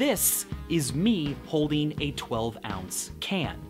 This is me holding a 12 ounce can.